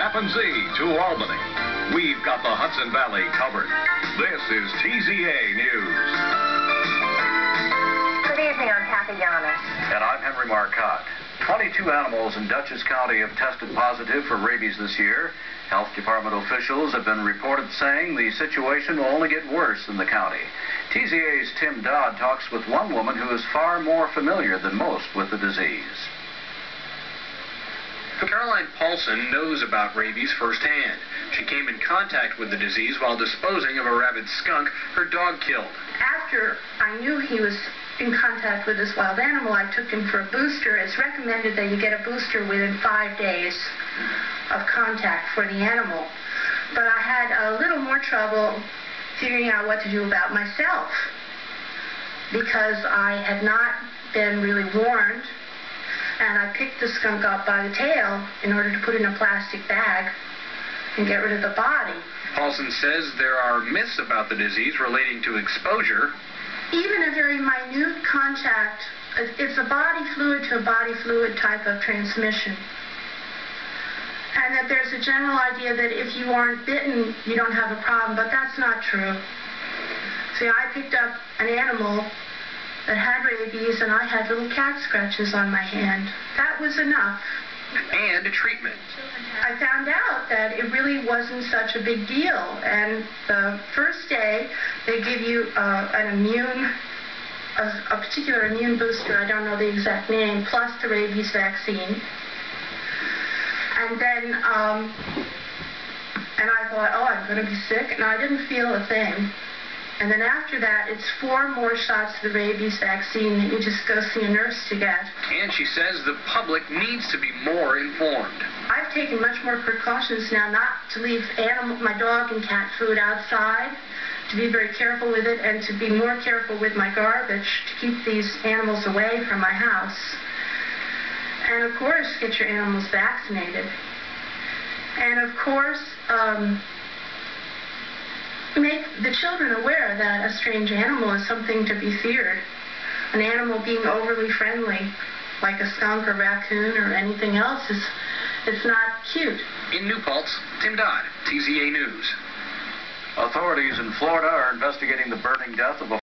Tappan Zee to Albany. We've got the Hudson Valley covered. This is TZA News. Good evening, I'm Kathy Yanis. And I'm Henry Marcotte. 22 animals in Dutchess County have tested positive for rabies this year. Health department officials have been reported saying the situation will only get worse in the county. TZA's Tim Dodd talks with one woman who is far more familiar than most with the disease. Caroline Paulson knows about rabies firsthand. She came in contact with the disease while disposing of a rabid skunk her dog killed. After I knew he was in contact with this wild animal, I took him for a booster. It's recommended that you get a booster within five days of contact for the animal. But I had a little more trouble figuring out what to do about myself because I had not been really warned and I picked the skunk up by the tail in order to put in a plastic bag and get rid of the body. Paulson says there are myths about the disease relating to exposure. Even a very minute contact, it's a body fluid to a body fluid type of transmission. And that there's a general idea that if you aren't bitten, you don't have a problem, but that's not true. See, I picked up an animal that had rabies, and I had little cat scratches on my hand. That was enough. And a treatment. I found out that it really wasn't such a big deal. And the first day, they give you uh, an immune, a, a particular immune booster, I don't know the exact name, plus the rabies vaccine. And then, um, and I thought, oh, I'm going to be sick. And I didn't feel a thing. And then after that, it's four more shots of the rabies vaccine that you just go see a nurse to get. And she says the public needs to be more informed. I've taken much more precautions now not to leave animal, my dog and cat food outside, to be very careful with it, and to be more careful with my garbage to keep these animals away from my house. And of course, get your animals vaccinated. And of course, um, make the children aware that a strange animal is something to be feared. An animal being overly friendly, like a skunk or raccoon or anything else, is it's not cute. In New Paltz, Tim Dodd, TZA News. Authorities in Florida are investigating the burning death of a